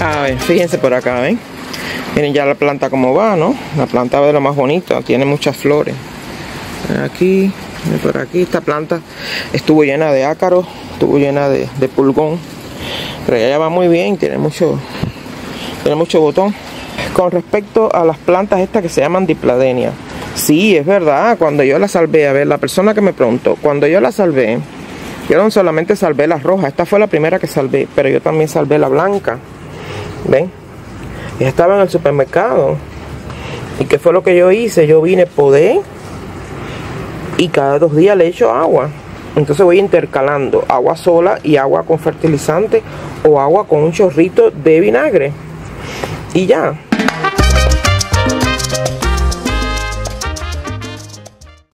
A ver, fíjense por acá, ¿ven? Miren ya la planta como va, ¿no? La planta va de lo más bonita, tiene muchas flores. Aquí, por aquí, esta planta estuvo llena de ácaros, estuvo llena de, pulgón. Pero ya va muy bien, tiene mucho, tiene mucho botón. Con respecto a las plantas estas que se llaman dipladenia. Sí, es verdad, cuando yo la salvé, a ver, la persona que me preguntó, cuando yo la salvé, yo no solamente salvé la roja, esta fue la primera que salvé, pero yo también salvé la blanca. ¿Ven? Y estaba en el supermercado. ¿Y qué fue lo que yo hice? Yo vine, podé y cada dos días le echo agua. Entonces voy intercalando agua sola y agua con fertilizante o agua con un chorrito de vinagre. Y ya,